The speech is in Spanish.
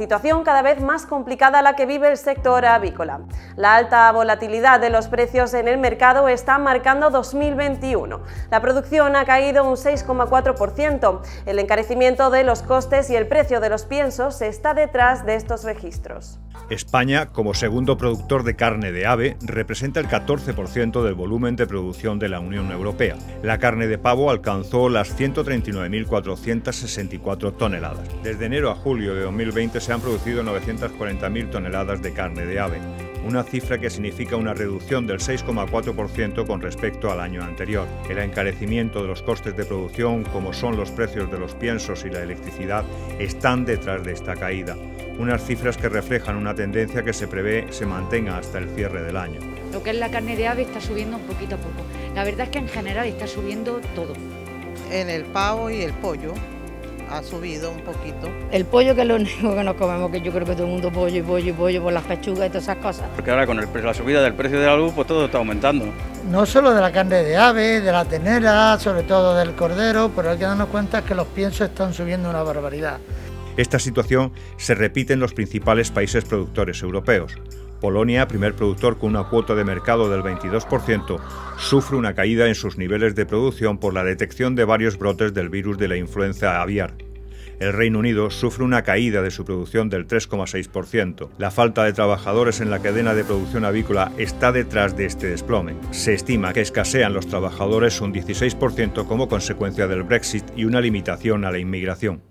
situación cada vez más complicada la que vive el sector avícola. La alta volatilidad de los precios en el mercado está marcando 2021. La producción ha caído un 6,4%. El encarecimiento de los costes y el precio de los piensos está detrás de estos registros. España, como segundo productor de carne de ave, representa el 14% del volumen de producción de la Unión Europea. La carne de pavo alcanzó las 139.464 toneladas. Desde enero a julio de 2020 se han producido 940.000 toneladas de carne de ave, una cifra que significa una reducción del 6,4% con respecto al año anterior. El encarecimiento de los costes de producción, como son los precios de los piensos y la electricidad, están detrás de esta caída unas cifras que reflejan una tendencia que se prevé se mantenga hasta el cierre del año. Lo que es la carne de ave está subiendo un poquito a poco. La verdad es que en general está subiendo todo. En el pavo y el pollo ha subido un poquito. El pollo que es lo único que nos comemos, que yo creo que todo el mundo pollo y pollo y pollo por las pechugas y todas esas cosas. Porque ahora con la subida del precio de la luz, pues todo está aumentando. No solo de la carne de ave, de la tenera, sobre todo del cordero, pero hay que darnos cuenta que los piensos están subiendo una barbaridad. Esta situación se repite en los principales países productores europeos. Polonia, primer productor con una cuota de mercado del 22%, sufre una caída en sus niveles de producción por la detección de varios brotes del virus de la influenza aviar. El Reino Unido sufre una caída de su producción del 3,6%. La falta de trabajadores en la cadena de producción avícola está detrás de este desplome. Se estima que escasean los trabajadores un 16% como consecuencia del Brexit y una limitación a la inmigración.